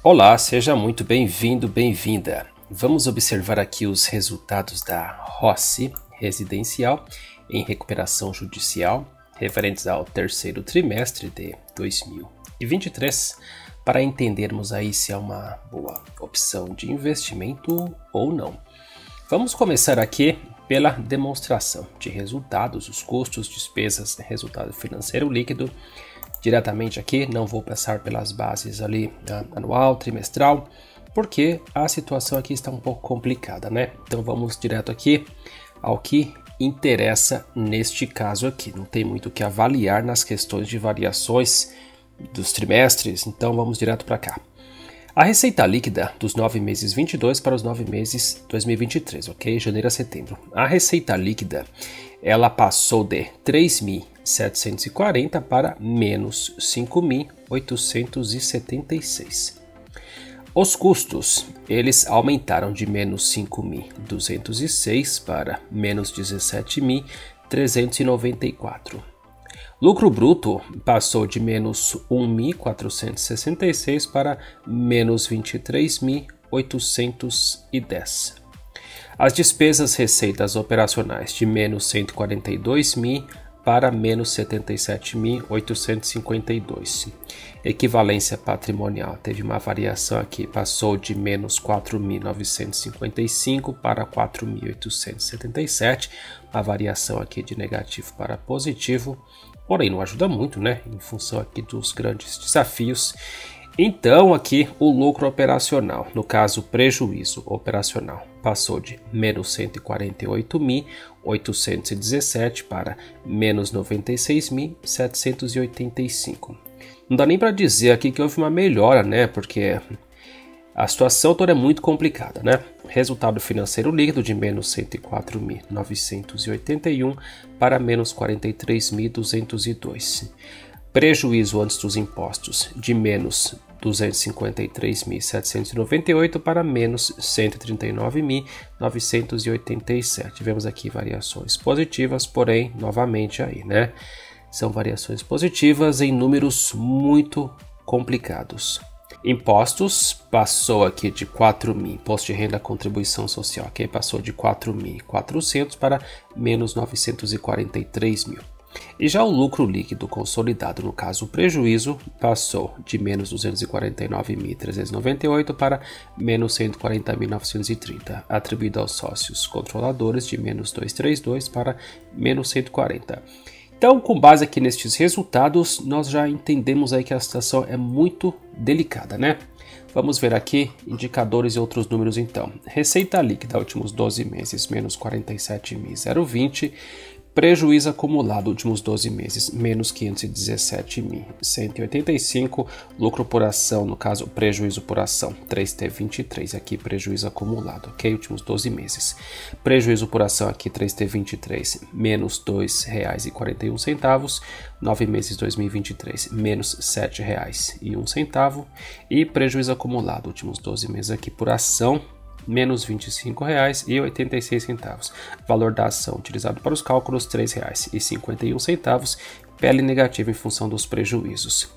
Olá, seja muito bem-vindo, bem-vinda. Vamos observar aqui os resultados da Rossi Residencial em recuperação judicial referentes ao terceiro trimestre de 2023 para entendermos aí se é uma boa opção de investimento ou não. Vamos começar aqui pela demonstração de resultados, os custos, despesas, resultado financeiro líquido. Diretamente aqui, não vou passar pelas bases ali anual, trimestral, porque a situação aqui está um pouco complicada, né? Então vamos direto aqui ao que interessa neste caso aqui. Não tem muito o que avaliar nas questões de variações dos trimestres, então vamos direto para cá. A receita líquida dos nove meses 22 para os nove meses 2023, ok? Janeiro a setembro. A receita líquida ela passou de 3.740 para menos 5.876. Os custos, eles aumentaram de menos 5.206 para menos 17.394. Lucro bruto passou de menos 1.466 para menos 23.810. As despesas receitas operacionais de menos 142.000 para menos 77.852. Equivalência patrimonial teve uma variação aqui, passou de menos 4.955 para 4.877, uma variação aqui de negativo para positivo porém não ajuda muito, né, em função aqui dos grandes desafios. Então aqui o lucro operacional, no caso prejuízo operacional, passou de menos 148.817 para menos 96.785. Não dá nem para dizer aqui que houve uma melhora, né? Porque a situação toda é muito complicada, né? Resultado financeiro líquido de menos 104.981 para menos 43.202. Prejuízo antes dos impostos de menos 253.798 para menos 139.987. Tivemos aqui variações positivas, porém, novamente aí, né? São variações positivas em números muito complicados. Impostos passou aqui de 4 mil, imposto de renda contribuição social, aqui passou de 4.400 para menos 943 mil. E já o lucro líquido consolidado, no caso o prejuízo, passou de menos 249.398 para menos 140.930, atribuído aos sócios controladores de menos 232 para menos 140. Então, com base aqui nestes resultados, nós já entendemos aí que a situação é muito delicada, né? Vamos ver aqui indicadores e outros números então. Receita líquida últimos 12 meses, menos 47.020. Prejuízo acumulado últimos 12 meses, menos 517.185. Lucro por ação, no caso, prejuízo por ação, 3T23. Aqui, prejuízo acumulado, ok? Últimos 12 meses. Prejuízo por ação aqui, 3T23, menos R$ 2,41. 9 meses 2023, menos R$ 7,01. E prejuízo acumulado, últimos 12 meses aqui por ação, menos R$ 25,86. Valor da ação utilizado para os cálculos R$ 3,51. PL negativo em função dos prejuízos.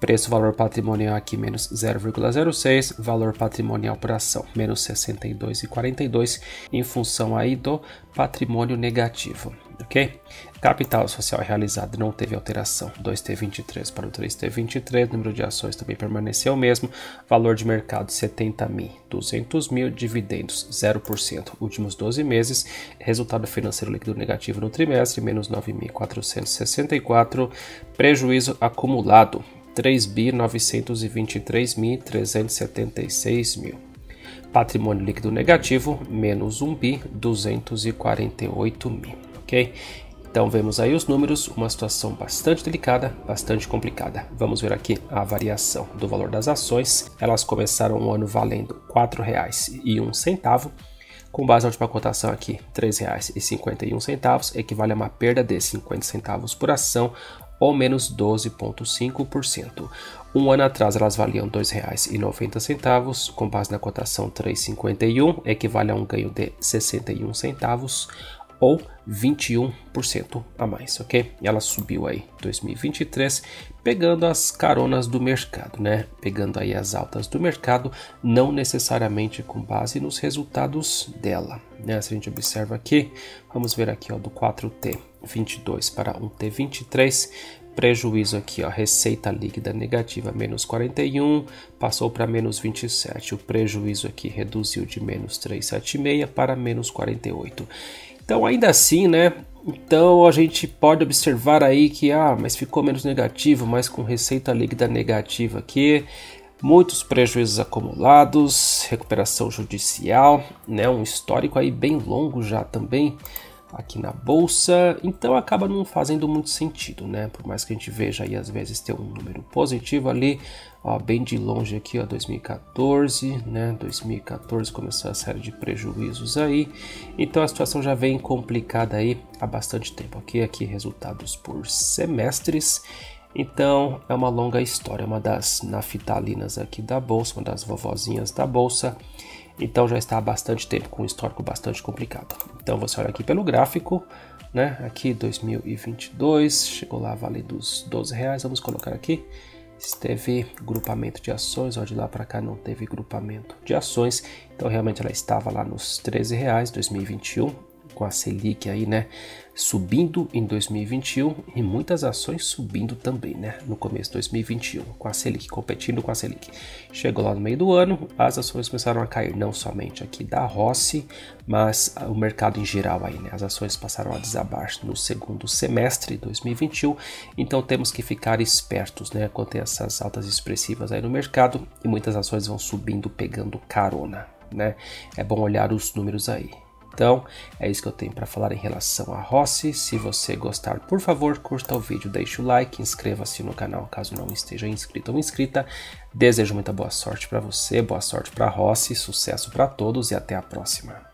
Preço valor patrimonial aqui menos 0,06, valor patrimonial por ação menos 62,42 em função aí do patrimônio negativo, ok? Capital social realizado não teve alteração, 2T23 para o 3T23, número de ações também permaneceu o mesmo, valor de mercado 70 mil, 200 mil, dividendos 0%, últimos 12 meses, resultado financeiro líquido negativo no trimestre, menos 9.464, prejuízo acumulado, 3.923.376 mil. Patrimônio líquido negativo, menos 1 bi 248 mil, Então vemos aí os números, uma situação bastante delicada, bastante complicada. Vamos ver aqui a variação do valor das ações. Elas começaram o ano valendo R$ 4,01, com base na última cotação aqui, R$ 3,51, equivale a uma perda de 50 centavos por ação ou menos 12,5%. Um ano atrás elas valiam R$ 2,90, com base na cotação 3,51, equivale a um ganho de 61 centavos ou 21% a mais, ok? Ela subiu aí 2023, pegando as caronas do mercado, né? Pegando aí as altas do mercado, não necessariamente com base nos resultados dela, né? Se a gente observa aqui, vamos ver aqui ó, do 4T 22 para 1T23, prejuízo aqui, ó, receita líquida negativa menos 41, passou para menos 27. O prejuízo aqui reduziu de menos 376 para menos 48. Então, ainda assim, né? Então a gente pode observar aí que ah, mas ficou menos negativo, mas com receita líquida negativa aqui, muitos prejuízos acumulados, recuperação judicial, né? Um histórico aí bem longo já também aqui na bolsa, então acaba não fazendo muito sentido, né? Por mais que a gente veja aí às vezes ter um número positivo ali, ó, bem de longe aqui, ó, 2014, né? 2014 começou a série de prejuízos aí, então a situação já vem complicada aí há bastante tempo. Aqui, aqui resultados por semestres. Então é uma longa história, uma das naftalinas aqui da bolsa, uma das vovozinhas da bolsa. Então já está há bastante tempo com um histórico bastante complicado. Então você olha aqui pelo gráfico, né? Aqui 2022, chegou lá a valer dos 12 reais. Vamos colocar aqui. Teve grupamento de ações, ó, de lá para cá não teve grupamento de ações, então realmente ela estava lá nos 13 reais 2021 com a Selic aí, né, subindo em 2021 e muitas ações subindo também, né, no começo de 2021, com a Selic, competindo com a Selic. Chegou lá no meio do ano, as ações começaram a cair, não somente aqui da Rossi, mas o mercado em geral aí, né, as ações passaram a desabar no segundo semestre de 2021, então temos que ficar espertos, né, quanto a essas altas expressivas aí no mercado e muitas ações vão subindo, pegando carona, né, é bom olhar os números aí. Então, é isso que eu tenho para falar em relação a Rossi. Se você gostar, por favor, curta o vídeo, deixe o like, inscreva-se no canal caso não esteja inscrito ou inscrita. Desejo muita boa sorte para você, boa sorte para Rossi, sucesso para todos e até a próxima.